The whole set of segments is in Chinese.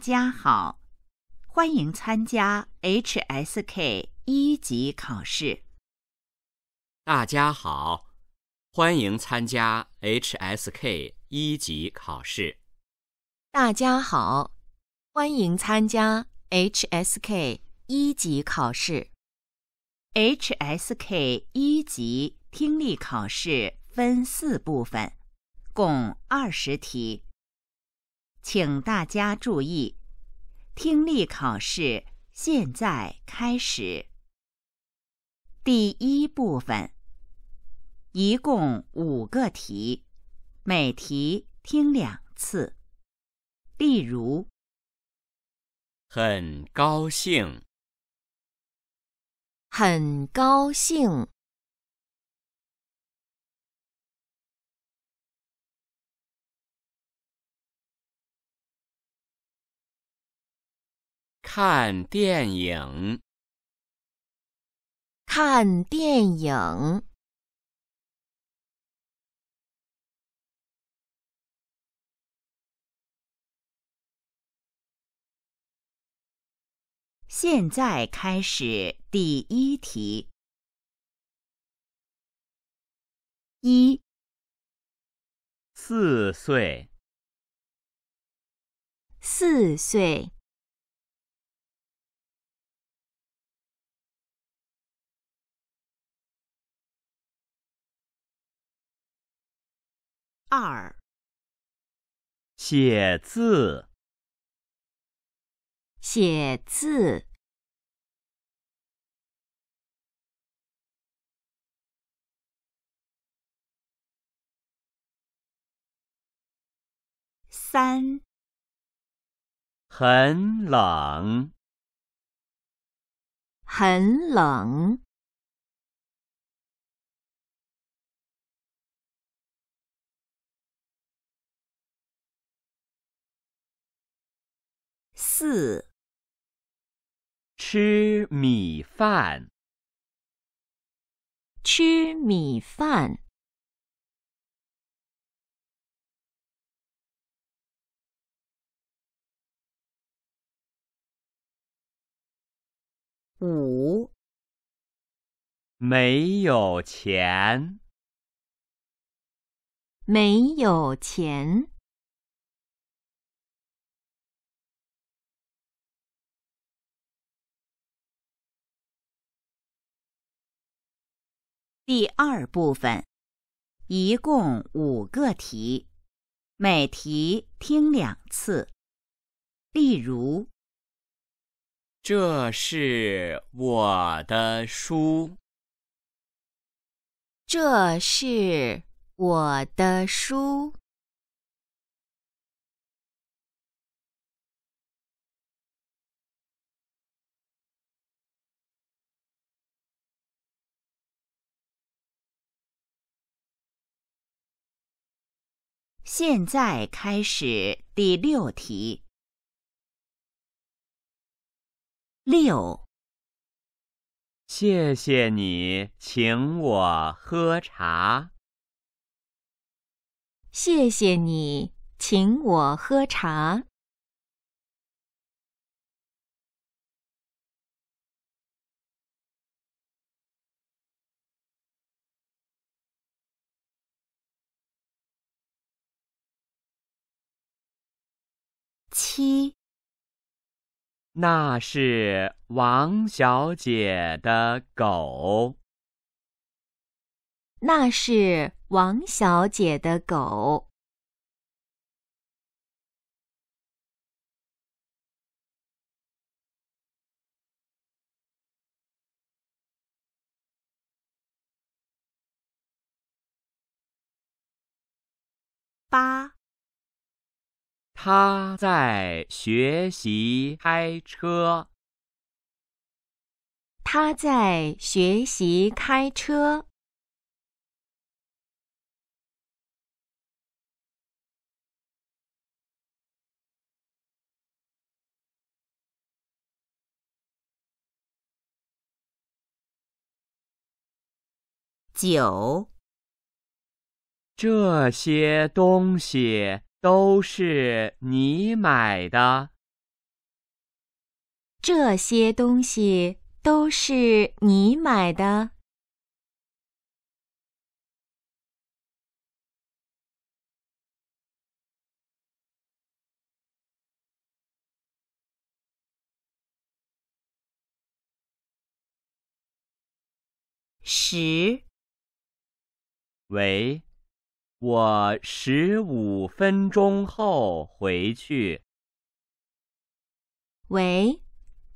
大家好，欢迎参加 HSK 一级考试。大家好，欢迎参加 HSK 一级考试。大家好，欢迎参加 HSK 一级考试。HSK 一级听力考试分四部分，共二十题。请大家注意，听力考试现在开始。第一部分，一共五个题，每题听两次。例如，很高兴，很高兴，看电影，看电影，现在开始第一题。一、四岁，四岁，二、写字，写字，三、很冷，很冷，四、吃米饭，吃米饭，五、没有钱，没有钱，第二部分，一共五个题，每题听两次。例如，这是我的书，这是我的书。现在开始第六题。六、谢谢你请我喝茶，谢谢你请我喝茶。七、那是王小姐的狗，那是王小姐的狗。八、他在学习开车，他在学习开车。九、这些东西都是你买的，这些东西都是你买的？十。喂，我十五分钟后回去。喂，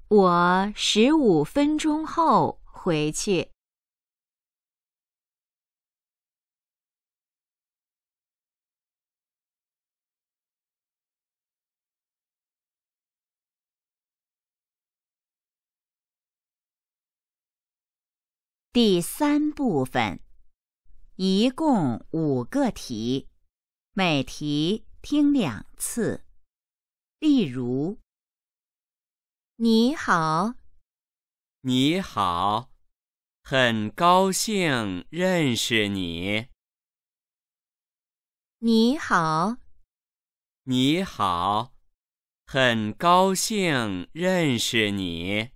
我十五分钟后回去。第三部分。一共五个题，每题听两次。例如：你好，你好，很高兴认识你。你好，你好，很高兴认识你。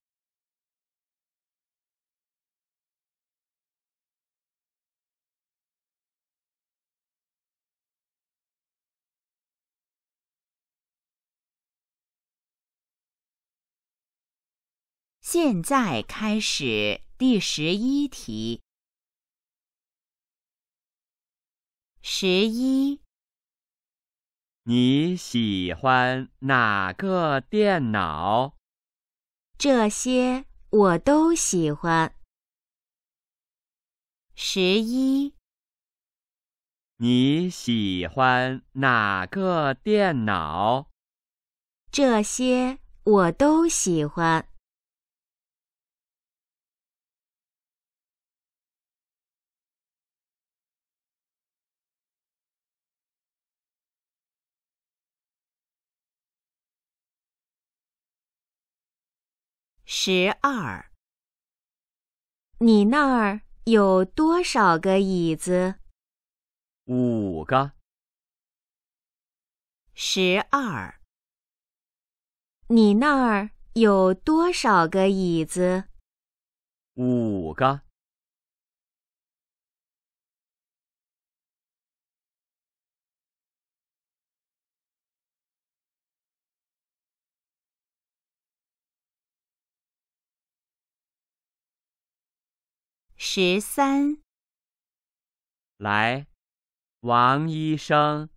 现在开始第十一题。十一，你喜欢哪个电脑？这些我都喜欢。十一，你喜欢哪个电脑？这些我都喜欢。十二，你那儿有多少个椅子？五个。十二，你那儿有多少个椅子？五个。十三，来，王医生，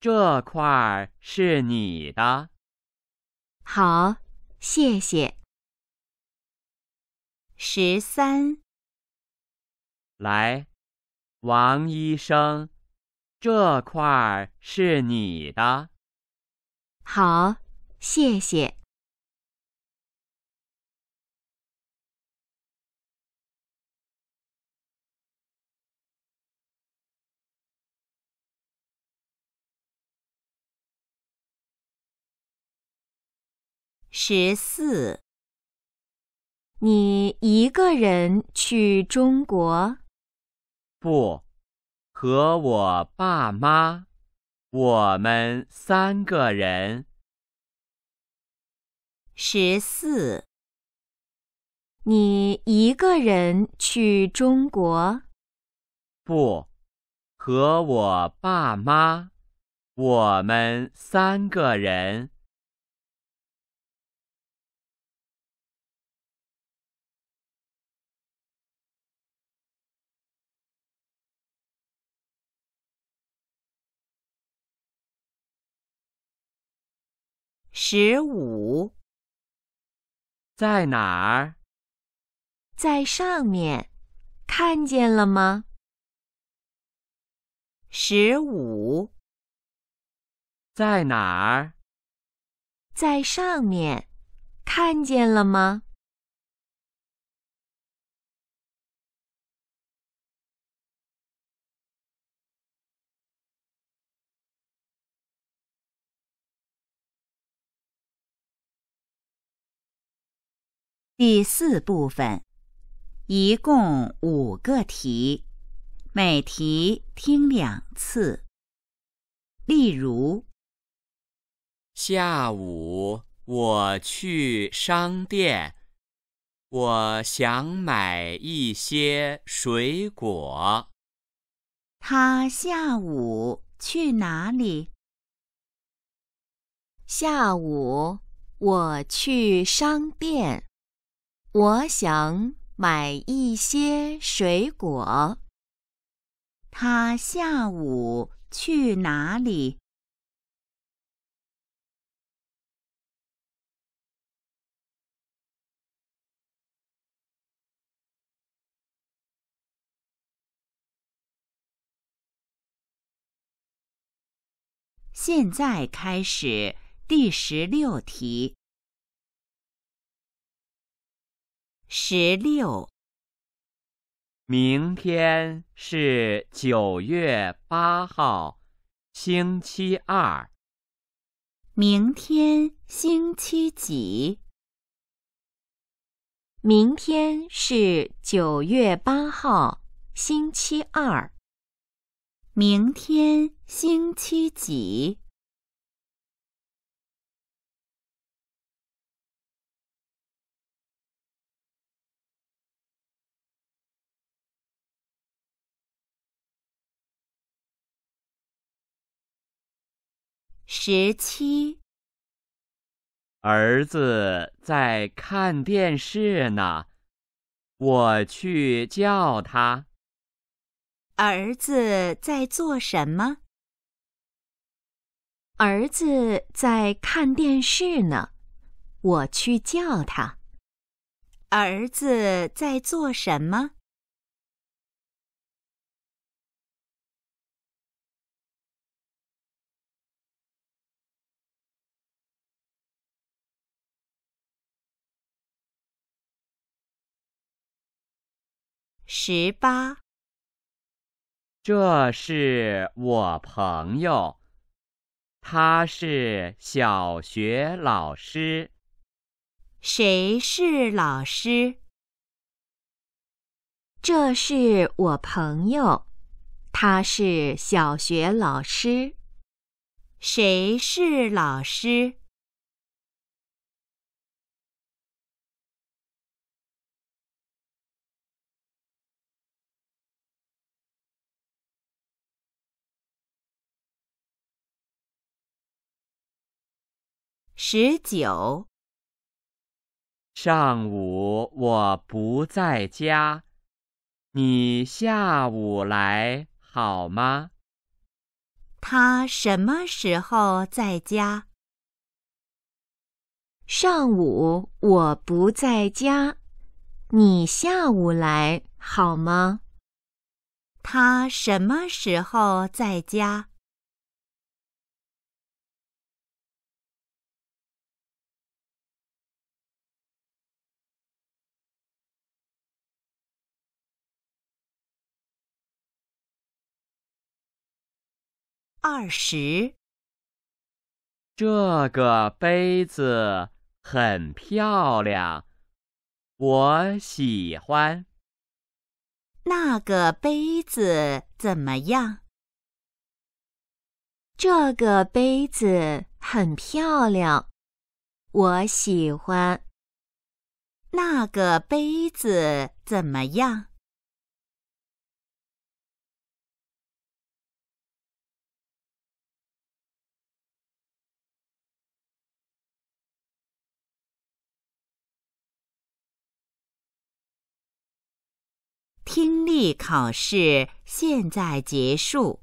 这块儿是你的。好，谢谢。十三，来，王医生，这块儿是你的。好，谢谢。十四，你一个人去中国？不，和我爸妈，我们三个人。十四，你一个人去中国？不，和我爸妈，我们三个人。十五，在哪儿？在上面，看见了吗？十五，在哪儿？在上面，看见了吗？第四部分，一共五个题，每题听两次。例如：下午我去商店，我想买一些水果。他下午去哪里？下午我去商店，我想买一些水果。他下午去哪里？现在开始第十六题。十六，明天是九月八号，星期二。明天星期几？明天是九月八号，星期二。明天星期几？十七，儿子在看电视呢，我去叫他。儿子在做什么？儿子在看电视呢，我去叫他。儿子在做什么？十八。这是我朋友，他是小学老师。谁是老师？这是我朋友，他是小学老师。谁是老师？十九，上午我不在家，你下午来好吗？他什么时候在家？上午我不在家，你下午来好吗？他什么时候在家？二十，这个杯子很漂亮，我喜欢。那个杯子怎么样？这个杯子很漂亮，我喜欢。那个杯子怎么样？听力考试现在结束。